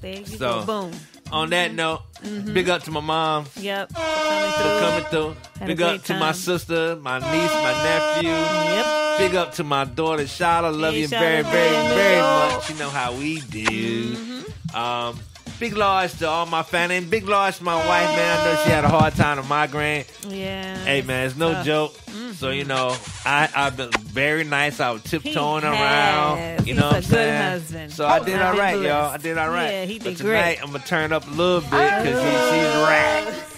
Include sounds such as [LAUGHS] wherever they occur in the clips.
There you So- go. Boom. On that note, big up to my mom Yep. For coming through. coming through. Big up great to my sister, my niece, my nephew. Yep. Big up to my daughter, Shala. Love Hey, you Shala, very, very, very much. You know how we do. Mm-hmm. Um, big large to all my family. And big large to my wife, man. I know she had a hard time with migraine. Yeah. Hey, man, it's no Tough. joke. So, you know, I, I've been very nice. I was tiptoeing He around. has. You He's know what I'm saying? husband. So I oh, did all right, y'all. I did all right. Yeah, he but tonight, great. I'm to turn up a little bit oh, because he, she's racked.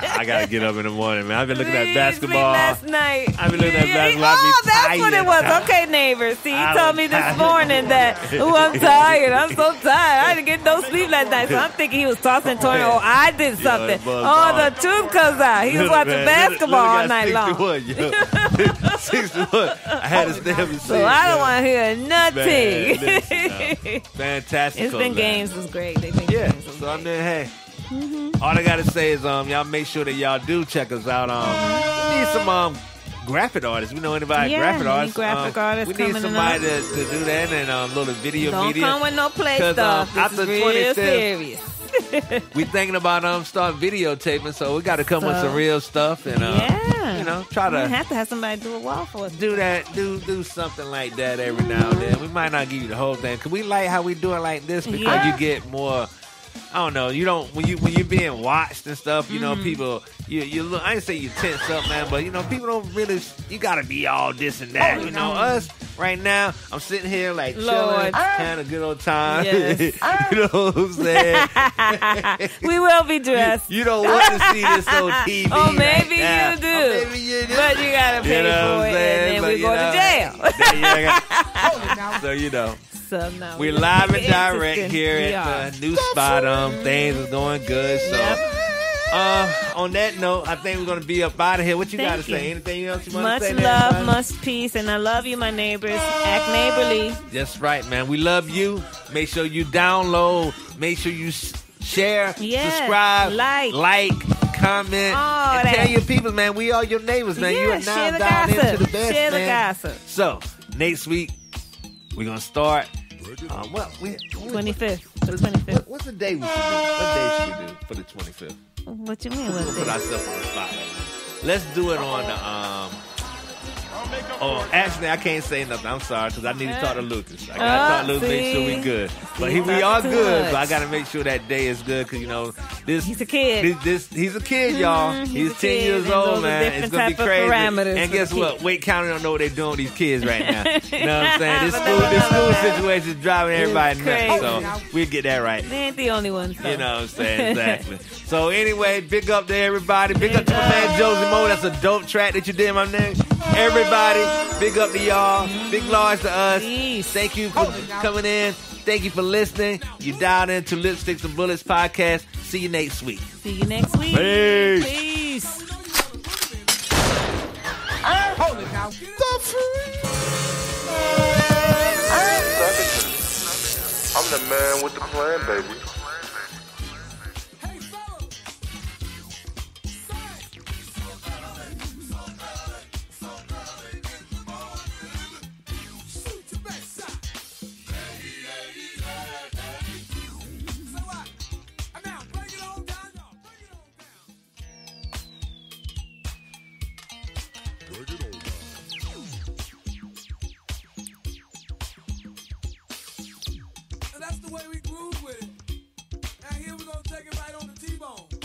[LAUGHS] I got to get up in the morning, man. I've been looking at basketball. Last night. I've been looking at basketball. Oh, that's what it was. Okay, neighbor. See, he I told me this tired. morning that, oh, I'm [LAUGHS] tired. I'm so tired. I didn't get no sleep last night. So I'm thinking he was tossing and turning. Oh, I did [LAUGHS] something. was Oh, the truth comes out. He was watching basketball all night long. Got 61, yo. 61. I had to stay up and So I don't want to hear nothing. Man, listen, uh, Fantastic. it's been games was great. They've been Yeah. games was So I great. mean, hey. All I gotta say is, um, y'all make sure that y'all do check us out. Um, we need some um graphic artists. We know anybody Yeah, graphic artists. graphic um, artists We need somebody to, to do that and um, little video Don't media. come with no play um, stuff. This after is real 25th serious. we thinking about um start videotaping, so we got to come with some real stuff and uh, yeah. You know try to have to have somebody do a wall for us. do that, do do something like that every now and then. We might not give you the whole thing, cause we like how we do it like this because Yeah. you get more. I don't know. You don't when you when you're being watched and stuff. You know, Mm-hmm. people. You you look. I ain't say you tense up, man, but you know, people don't really. You gotta be all this and that. you know, us right now. I'm sitting here like chilling, Lord. having a good old time. Yes. [LAUGHS] you know what I'm saying? [LAUGHS] we will be dressed. you don't want to see this on [LAUGHS] TV. Oh, maybe right you do. Oh, maybe you do. But you gotta pay You know for it, and But, then we go know, to jail. You so you know, so no, we're we- live and direct here We at the new spot. Um, things are going good. So, Yep. uh, on that note, I think we're gonna be up out of here. What you Thank got to you. say? Anything else you Much to say? Much love, everybody? much peace, and I love you, my neighbors. Act neighborly. That's right, man. We love you. Make sure you download. Make sure you share, Yes, subscribe, like. like, comment, All and tell your people, man. We are your neighbors, man. you are now share the down gossip. into the best, share man. the gossip. So next week we're gonna start. Um, what, we, Twenty fifth. The what, what's the day we should do? What day should we do for the twenty fifth? What you mean? We'll What put ourselves on the spot. Let's do it on the um. Oh, actually, I can't say nothing. I'm sorry because I need to talk to Lucas. I gotta Oh, talk to Lucas, make sure we good. But he, we are good. much. But I gotta make sure that day is good because you know this. He's a kid. This, this he's a kid, y'all. Mhm, he's, he's 10 kid, years old, man. It's gonna be crazy. And guess what? Wake County don't know what they're doing with these kids right now. [LAUGHS] you know what I'm saying? This school, this school situation is driving everybody nuts. So we'll get that right. They ain't the only ones. though. You know what I'm saying? [LAUGHS] Exactly. so anyway, big up to everybody. Big, Big up to my man Josie Mo. That's a dope track that you did, my name. Everybody, big up to y'all. Big large to us. Thank you for coming in. Thank you for listening. You dialed into Lipsticks and Bullets podcast. See you next week. See you next week. Peace. Peace. I'm the man with the plan, baby. And that's the way we groove with it. Now here we're gonna take it right on the T-bone.